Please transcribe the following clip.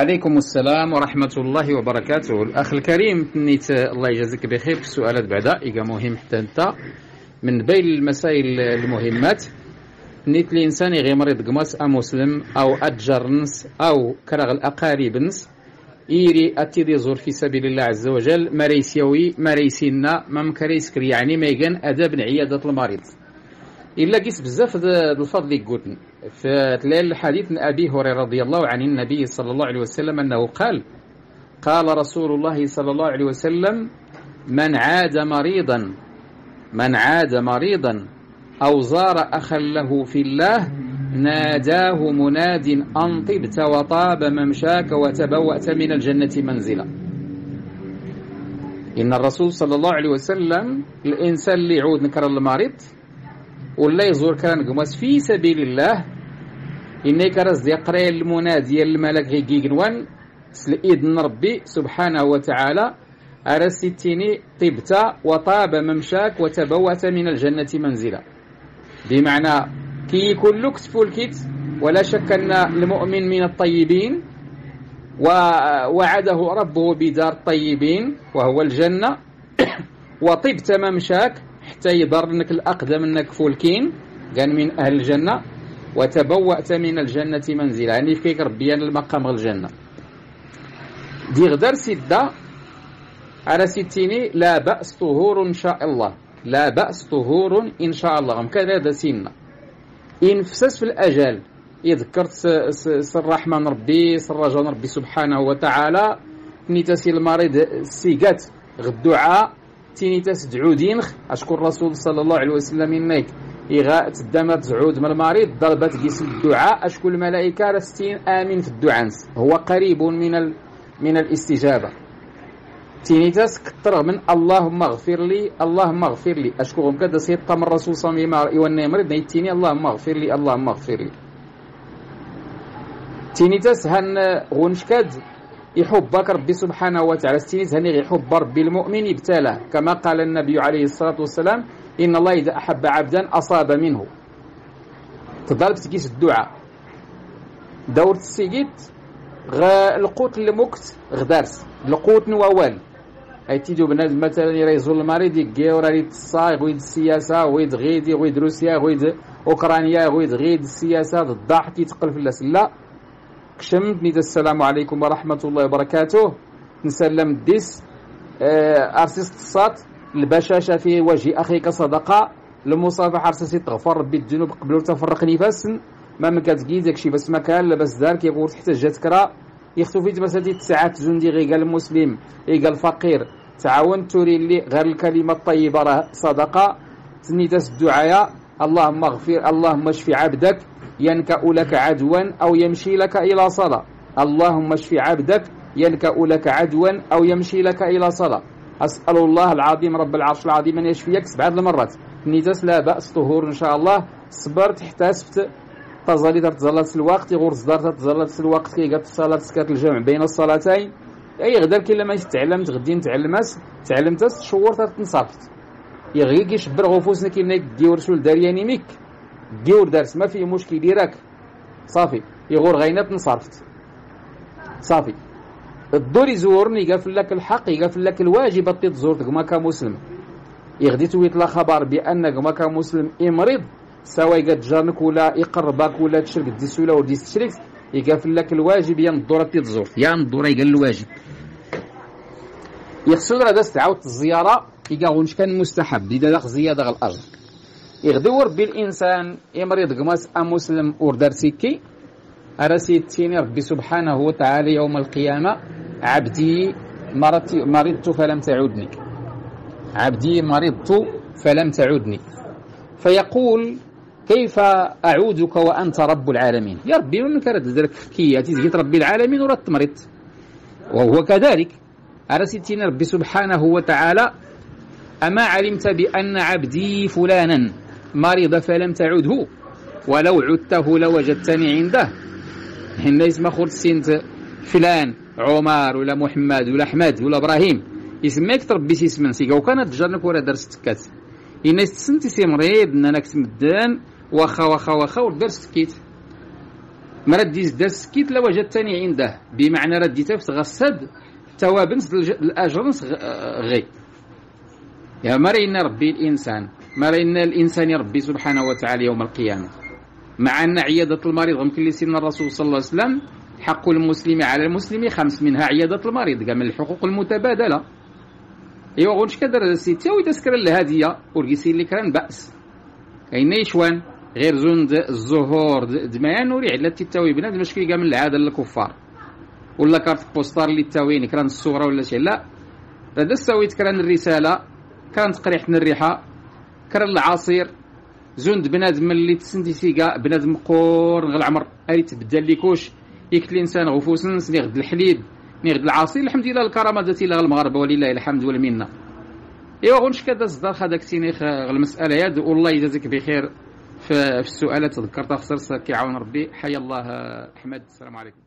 عليكم السلام ورحمة الله وبركاته. الأخ الكريم تنيت الله يجازيك بخير في السؤالات بعدا. إيجا مهم حتى أنت. من بين المسائل المهمات نيت الإنسان يغي مريض قماس مسلم أو أتجرنس أو كرغ الأقارب نس إيري أتيدي زور في سبيل الله عز وجل. مريسيوي مريسينا ما مكريسكر يعني ما يجن أداب عيادة المريض. إلا قيس بزاف الفضل يقولن. في الحديث من أبي هريرة رضي الله عن النبي صلى الله عليه وسلم أنه قال قال رسول الله صلى الله عليه وسلم من عاد مريضا من عاد مريضا أو زار أخا له في الله ناداه مناد أن طبت وطاب ممشاك وتبوأت من الجنة منزلا إن الرسول صلى الله عليه وسلم الإنسان اللي يعود نكر المريض ولا يزور كان في سبيل الله إني كرز يقرأ المنادي الملك غيقيقنوان سلئيد ربي سبحانه وتعالى أرسيتيني طبت وطاب ممشاك وتبوت من الجنة منزلا. بمعنى كي يكون لك الكيت ولا شك أن المؤمن من الطيبين ووعده ربه بدار الطيبين وهو الجنة. وطبت ممشاك حتى يضر لك الأقدم أنك فولكين كان من أهل الجنة. وتبوأت من الجنة منزلا. يعني فيك ربي المقام الجنة. دي غدر سدة على ستيني لا بأس طهور إن شاء الله. لا بأس طهور إن شاء الله. غم كذا هذا سنة. إن فسس في الأجل. يذكرت سر رحمن ربي سر رجاء ربي سبحانه وتعالى. نيتاسي المريض سيقات غدعاء. تيني تسدعو دينخ. أشكر الرسول صلى الله عليه وسلم إنك إغاء تدامة تعود من المريض ضربت قيس الدعاء. أشكل الملائكة رستين آمن في الدعاء؟ هو قريب من ال... من الاستجابة. تيني تاس كتر من اللهم اغفر لي اللهم اغفر لي. أشكرهم كذا سيد من الرسول صلى الله عليه وسلم مريض نيتيني اللهم اغفر لي اللهم اغفر لي. تيني تاس هن غنشكاد يحبك ربي سبحانه وتعالى. ستينيز هني يحب ربي المؤمن ابتلاه. كما قال النبي عليه الصلاة والسلام إن الله إذا أحب عبدا أصاب منه. تضرب تكيس الدعاء. دورت السيجيت غا القوت المكت غدارس. القوت نوال أي تيجو بنادم مثلا يريزول المريض يقيا ورا يد الصاغ ويد السياسة ويد غيدي ويد روسيا ويد أوكرانيا ويد غيد السياسة الضحك يتقل في لا. كشمت نيت السلام عليكم ورحمة الله وبركاته. نسلم الديس آه، أرسيس الصات البشاشة في وجه أخيك صدقة. المصافحة أرسيس تغفر ربي الجنوب قبل تفرق نفاس. ما مكاتكي داكشي بس مكان لبس دار كيقول تحت جات كرا. يختو في مسألة تسعات جندي غي قال المسلم غي قال الفقير تعاون توري اللي غير الكلمة الطيبة راه صدقة. تنيتس الدعاء اللهم اغفر اللهم اشفي عبدك. ينكأ لك عدوا أو يمشي لك إلى صلاة. اللهم اشف عبدك. ينكأ لك عدوا أو يمشي لك إلى صلاة. أسأل الله العظيم رب العرش العظيم أن يشفيك. سبعة المرات. نيتس لا بأس طهور إن شاء الله. صبرت احتسبت. تظلي تتزلط الوقت. يغور صدار تتزلط الوقت. كي قد الصلاة سكات الجمع بين الصلاتين. أي غدر كي لما تعلمت غدين تعلمت تعلمت شهور تنصرفت يغي كيشبر غفوسنا كي ديور شو دارياني ميك. ديور درس ما فيه مشكل. ديرك صافي. يغور غينات نصرفت صافي. الدور يزورني يقفل لك الحق يقفل لك الواجب الطيط زورتك ما كمسلم يغدي تويت خبر بانك ما كمسلم امرض سواء قد جارنك ولا يقربك ولا تشرك دي ولا دي تشرك. يقفل لك الواجب يا الدور الطيط زورت يا الدور يقال الواجب. يخسر هذا تعاود الزيارة يقال كان مستحب اذا زيادة الاجر يغدور بالإنسان يمرض قماس أمسلم أوردر سيكي أرسيتيني ربي سبحانه وتعالى يوم القيامة عبدي مرضت, مرضت فلم تعودني عبدي مرضت فلم تعودني فيقول كيف أعودك وأنت رب العالمين؟ يا ربي من كانت ذلك كي تزكيت ربي العالمين ورد مرضت وهو كذلك. أرسيتيني ربي سبحانه وتعالى أما علمت بأن عبدي فلانا مرض فلم تعده. ولو عدته لوجدتني عنده. حين اسم خورت سنت فلان. عمر ولا محمد ولا أحمد ولا إبراهيم. يسميك تربي اسم سيكا وكان تجرنك ولا درس تكات. الناس تسنتي سي مريض أنا كتمدان واخا واخا واخا ودرس تكيت. ما رديز دا سكيت لوجدتني عنده. بمعنى رديته فتغسد توابنس الأجرنس غي. يا مرينا ربي الإنسان. مرينا الإنسان ربي سبحانه وتعالى يوم القيامة. مع أن عيادة المريض ممكن لسن الرسول صلى الله عليه وسلم حق المسلم على المسلم خمس منها عيادة المريض. كاع من الحقوق المتبادلة. ايوا غونش كدر سيتي ويدا سكر الهدية ورقيسي اللي كان بأس. كاين يشوان غير زون الزهور. دمان وري على تيتاوي بنادم مشكل كاع من العادة للكفار ولا كارت بوستار اللي تاويني كران الصورة ولا شيء؟ لا. هذا سويت كران الرسالة. كانت قريحة الريحة. كران العصير. زوند بنادم اللي تسندي سيكا بنادم قور غير العمر أي تبدل ليكوش يكت الإنسان غفوسنس نيغد الحليب نيغد العصير الحمد لله الكرامة داتي لها المغاربه ولله الحمد والمنة. إيوا غنش كذا صدر هذاك سينيخ المسألة ياد والله يجازيك بخير في السؤالات تذكرتها خسر كيعاون ربي. حيا الله أحمد السلام عليكم.